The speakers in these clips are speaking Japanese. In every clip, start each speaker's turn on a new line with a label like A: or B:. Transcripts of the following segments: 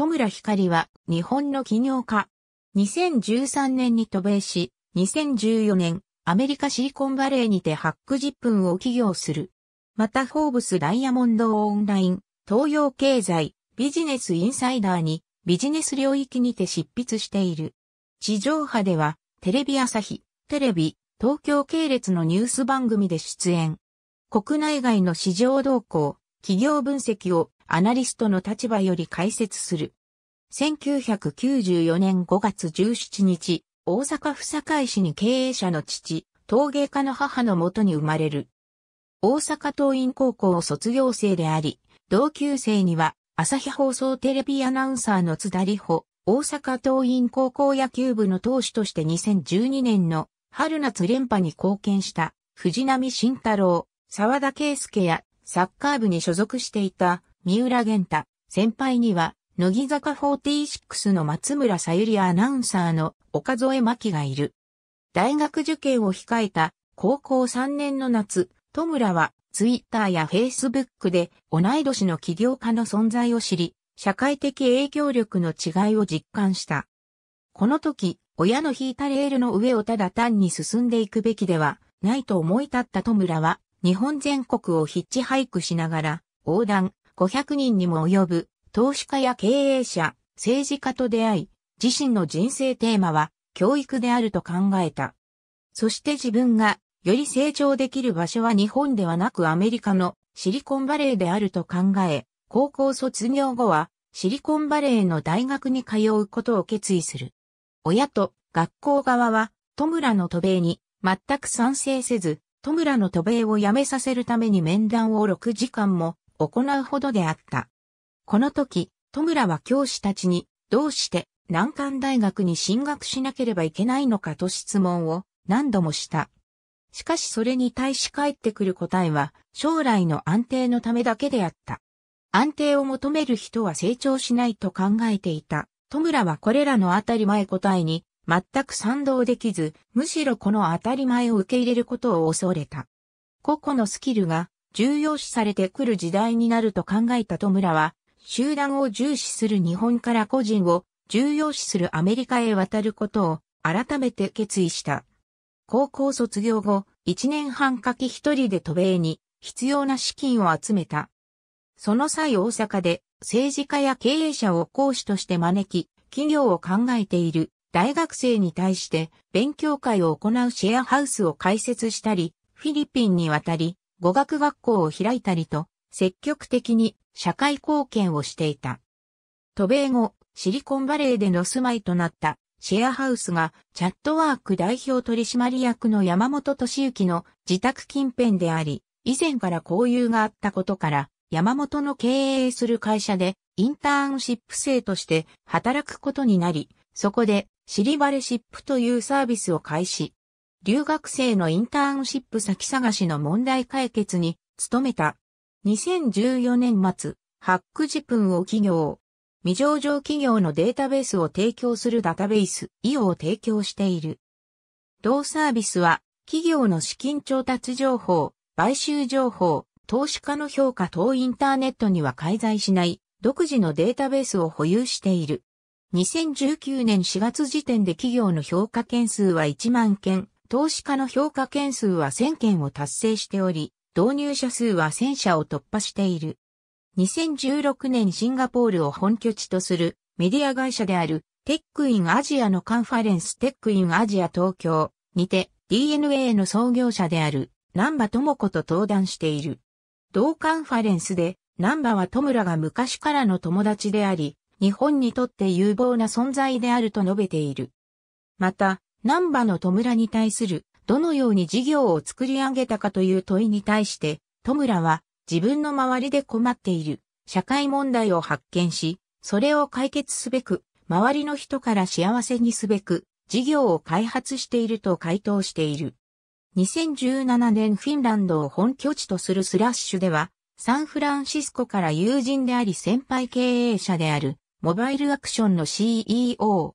A: 戸村光は日本の起業家。2013年に渡米し、2014年、アメリカシリコンバレーにてハック10分を起業する。また、フォーブスダイヤモンドオンライン、東洋経済、ビジネスインサイダーにビジネス領域にて執筆している。地上波では、テレビ朝日、テレビ、東京系列のニュース番組で出演。国内外の市場動向、企業分析をアナリストの立場より解説する。1994年5月17日、大阪府堺市に経営者の父、陶芸家の母のもとに生まれる。大阪桐蔭高校を卒業生であり、同級生には朝日放送テレビアナウンサーの津田里穂、大阪桐蔭高校野球部の投手として2012年の春夏連覇に貢献した藤波慎太郎、沢田圭介やサッカー部に所属していた三浦玄太、先輩には乃木坂46の松村さゆりアナウンサーの岡添真希がいる。大学受験を控えた高校3年の夏、戸村はツイッターやフェイスブックで同い年の起業家の存在を知り、社会的影響力の違いを実感した。この時、親の引いたレールの上をただ単に進んでいくべきではないと思い立った戸村は、日本全国をヒッチハイクしながら、横断500人にも及ぶ投資家や経営者、政治家と出会い、自身の人生テーマは教育であると考えた。そして自分がより成長できる場所は日本ではなくアメリカのシリコンバレーであると考え、高校卒業後はシリコンバレーの大学に通うことを決意する。親と学校側は戸村の渡米に全く賛成せず、戸村の渡米をやめさせるために面談を6時間も行うほどであった。この時、戸村は教師たちにどうして難関大学に進学しなければいけないのかと質問を何度もした。しかしそれに対し返ってくる答えは将来の安定のためだけであった。安定を求める人は成長しないと考えていた。戸村はこれらの当たり前答えに全く賛同できず、むしろこの当たり前を受け入れることを恐れた。個々のスキルが重要視されてくる時代になると考えた戸村は、集団を重視する日本から個人を重要視するアメリカへ渡ることを改めて決意した。高校卒業後、1年半かけ一人で渡米に必要な資金を集めた。その際大阪で政治家や経営者を講師として招き、企業を考えている大学生に対して勉強会を行うシェアハウスを開設したり、フィリピンに渡り、語学学校を開いたりと、積極的に社会貢献をしていた。渡米後、シリコンバレーでの住まいとなったシェアハウスがチャットワーク代表取締役の山本敏之の自宅近辺であり、以前から交友があったことから、山本の経営する会社でインターンシップ生として働くことになり、そこでシリバレシップというサービスを開始。留学生のインターンシップ先探しの問題解決に努めた。2014年末、ハックジプンを企業、未上場企業のデータベースを提供するダタベース、イオを提供している。同サービスは、企業の資金調達情報、買収情報、投資家の評価等インターネットには介在しない独自のデータベースを保有している。2019年4月時点で企業の評価件数は1万件、投資家の評価件数は1000件を達成しており、導入者数は1000社を突破している。2016年シンガポールを本拠地とするメディア会社であるテックインアジアのカンファレンステックインアジア東京にて DNA の創業者である南波智子と登壇している。同カンファレンスで南波は戸村が昔からの友達であり、日本にとって有望な存在であると述べている。また、南波の戸村に対するどのように事業を作り上げたかという問いに対して、戸村は自分の周りで困っている社会問題を発見し、それを解決すべく、周りの人から幸せにすべく、事業を開発していると回答している。2017年フィンランドを本拠地とするスラッシュでは、サンフランシスコから友人であり先輩経営者である、モバイルアクションの CEO、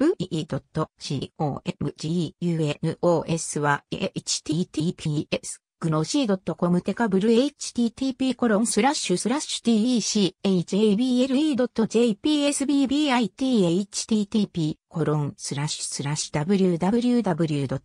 A: ve.comgunos は https グノシー .com テカブル http コロンスラッシュスラッシュ techable.jpsbbit http コロンスラッシュスラッシュ www.sbbit.jp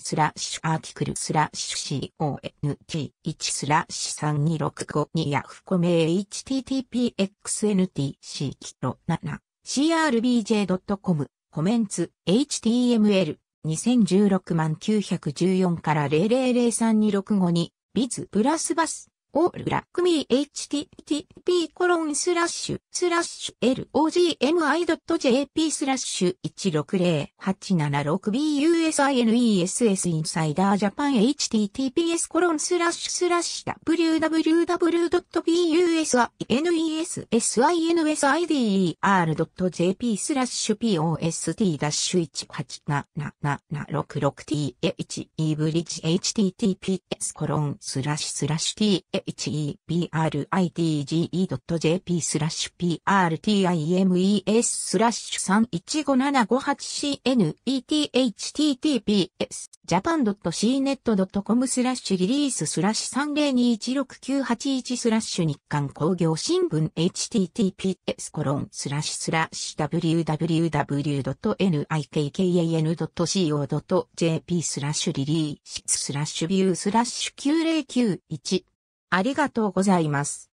A: スラッシュアーティクルスラッシュ cont1 スラッシュ32652ヤフコメ http xntc キロ7 crbj.com コメンツ html 2016万914から0003265に、ビズプラスバス。オールラックミー http コロンスラッシュスラッシュ logmi.jp スラッシュ 160876busines インサイダージャパン https コロンスラッシュスラッシュ。Www.businesinsider.jp スラッシュ post-18776t h e ブリッジ https コロンスラッシュスラッシュ t hebritge.jp スラッシュ prtimes スラッシュ 315758cnethttps japan.cnet.com スラッシュリリーススラッシュ30216981スラッシュ日韓工業新聞 https コロンスラッシュスラッシュ www.nikkan.co.jp スラッシュリリーススラッシュビュースラッシュ9091ありがとうございます。